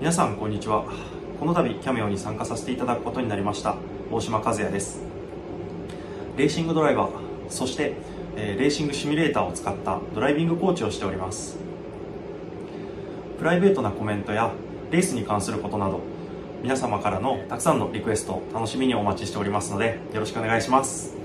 皆さんこんにちは。この度キャメオに参加させていただくことになりました大島和也です。レーシングドライバーそして、えーレーシングシミュレーターを使ったドライビングコーチをしております。プライベートなコメントやレースに関することなど皆様からのたくさんのリクエスト楽しみにお待ちしておりますのでよろしくお願いします。